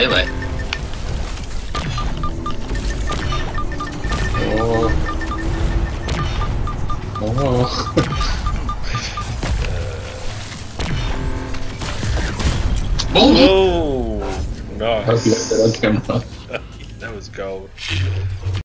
melee. Oh. Oh. Oh! Oh, How's nice. that was gold.